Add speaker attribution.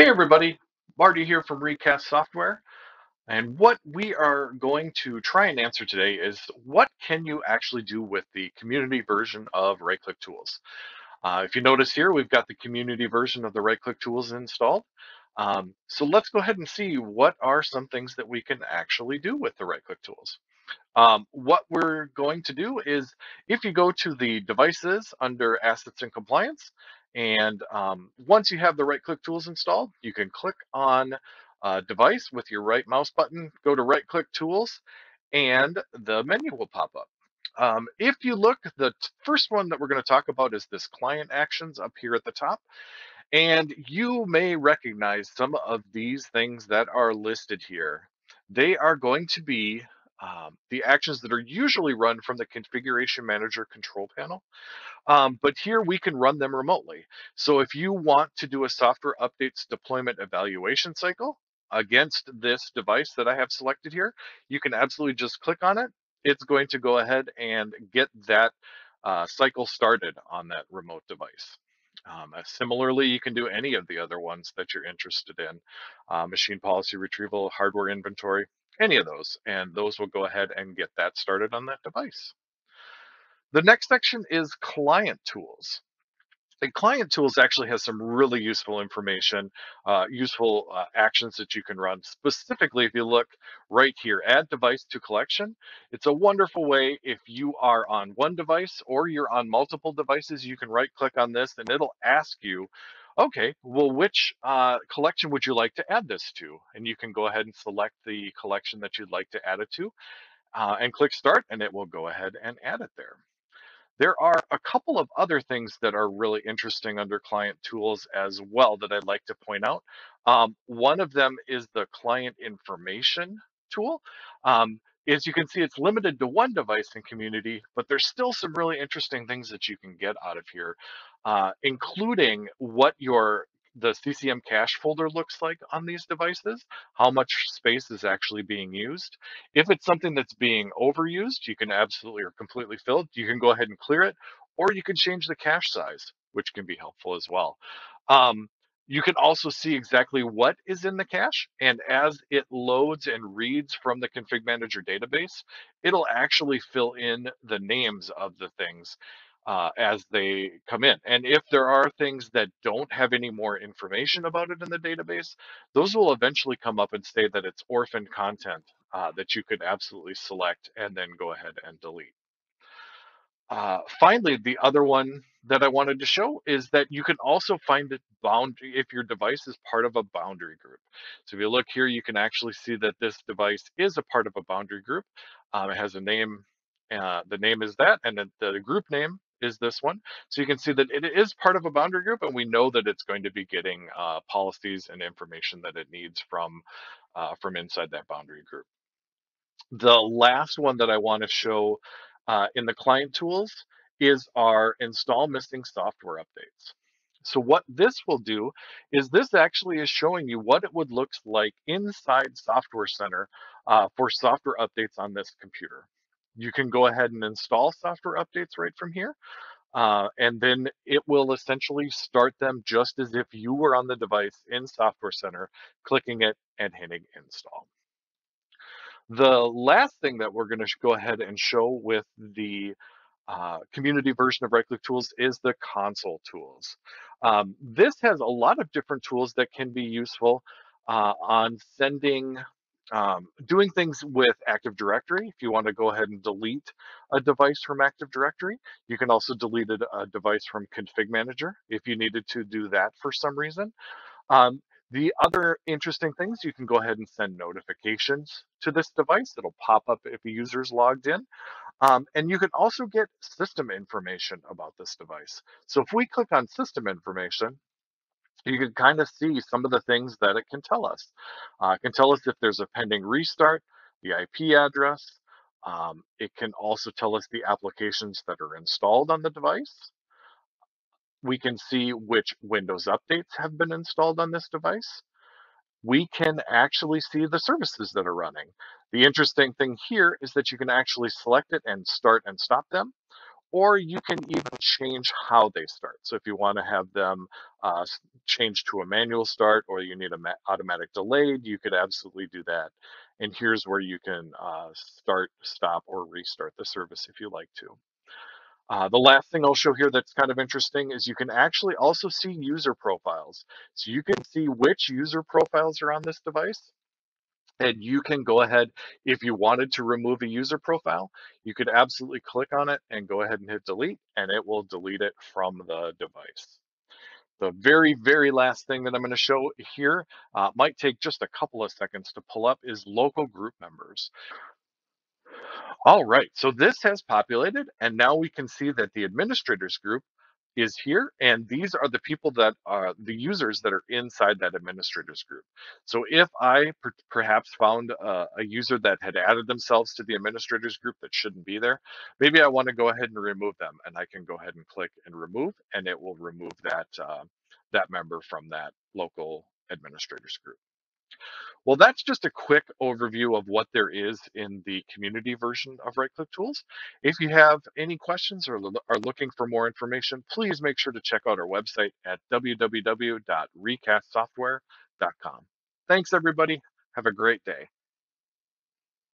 Speaker 1: Hey everybody, Marty here from Recast Software. And what we are going to try and answer today is what can you actually do with the community version of right-click tools? Uh, if you notice here, we've got the community version of the right-click tools installed. Um, so let's go ahead and see what are some things that we can actually do with the right-click tools. Um, what we're going to do is if you go to the devices under assets and compliance, and um, once you have the right click tools installed, you can click on device with your right mouse button, go to right click tools, and the menu will pop up. Um, if you look, the first one that we're going to talk about is this client actions up here at the top. And you may recognize some of these things that are listed here. They are going to be um, the actions that are usually run from the configuration manager control panel. Um, but here we can run them remotely. So if you want to do a software updates deployment evaluation cycle against this device that I have selected here, you can absolutely just click on it. It's going to go ahead and get that uh, cycle started on that remote device. Um, uh, similarly, you can do any of the other ones that you're interested in, uh, machine policy retrieval, hardware inventory, any of those, and those will go ahead and get that started on that device. The next section is client tools. And client tools actually has some really useful information, uh, useful uh, actions that you can run. Specifically, if you look right here, add device to collection. It's a wonderful way if you are on one device or you're on multiple devices, you can right click on this and it'll ask you, okay, well, which uh, collection would you like to add this to? And you can go ahead and select the collection that you'd like to add it to uh, and click start and it will go ahead and add it there. There are a couple of other things that are really interesting under client tools as well that I'd like to point out. Um, one of them is the client information tool. Um, as you can see, it's limited to one device in community, but there's still some really interesting things that you can get out of here, uh, including what your the CCM cache folder looks like on these devices, how much space is actually being used. If it's something that's being overused, you can absolutely or completely fill it. You can go ahead and clear it, or you can change the cache size, which can be helpful as well. Um, you can also see exactly what is in the cache, and as it loads and reads from the config manager database, it'll actually fill in the names of the things uh, as they come in. And if there are things that don't have any more information about it in the database, those will eventually come up and say that it's orphan content uh, that you could absolutely select and then go ahead and delete. Uh, finally, the other one that I wanted to show is that you can also find it bound if your device is part of a boundary group. So if you look here, you can actually see that this device is a part of a boundary group. Um, it has a name, uh, the name is that, and the, the group name is this one. So you can see that it is part of a boundary group and we know that it's going to be getting uh, policies and information that it needs from, uh, from inside that boundary group. The last one that I want to show uh, in the client tools is our install missing software updates. So what this will do is this actually is showing you what it would look like inside Software Center uh, for software updates on this computer you can go ahead and install software updates right from here. Uh, and then it will essentially start them just as if you were on the device in Software Center, clicking it and hitting install. The last thing that we're going to go ahead and show with the uh, community version of right-click tools is the console tools. Um, this has a lot of different tools that can be useful uh, on sending um, doing things with Active Directory, if you want to go ahead and delete a device from Active Directory, you can also delete a, device from Config Manager if you needed to do that for some reason. Um, the other interesting things, you can go ahead and send notifications to this device. It'll pop up if a user's logged in. Um, and you can also get system information about this device. So if we click on system information, you can kind of see some of the things that it can tell us. Uh, it can tell us if there's a pending restart, the IP address. Um, it can also tell us the applications that are installed on the device. We can see which Windows updates have been installed on this device. We can actually see the services that are running. The interesting thing here is that you can actually select it and start and stop them or you can even change how they start. So if you want to have them uh, change to a manual start or you need an automatic delayed, you could absolutely do that. And here's where you can uh, start, stop, or restart the service if you like to. Uh, the last thing I'll show here that's kind of interesting is you can actually also see user profiles. So you can see which user profiles are on this device. And you can go ahead, if you wanted to remove a user profile, you could absolutely click on it and go ahead and hit delete, and it will delete it from the device. The very, very last thing that I'm going to show here uh, might take just a couple of seconds to pull up is local group members. All right, so this has populated, and now we can see that the administrators group is here, and these are the people that are the users that are inside that administrators group. So if I per perhaps found a, a, user that had added themselves to the administrators group that shouldn't be there, maybe I want to go ahead and remove them, and I can go ahead and click and remove, and it will remove that uh, that member from that local administrators group. Well, that's just a quick overview of what there is in the community version of RightClick Tools. If you have any questions or are looking for more information, please make sure to check out our website at www.recastsoftware.com. Thanks, everybody. Have a great day.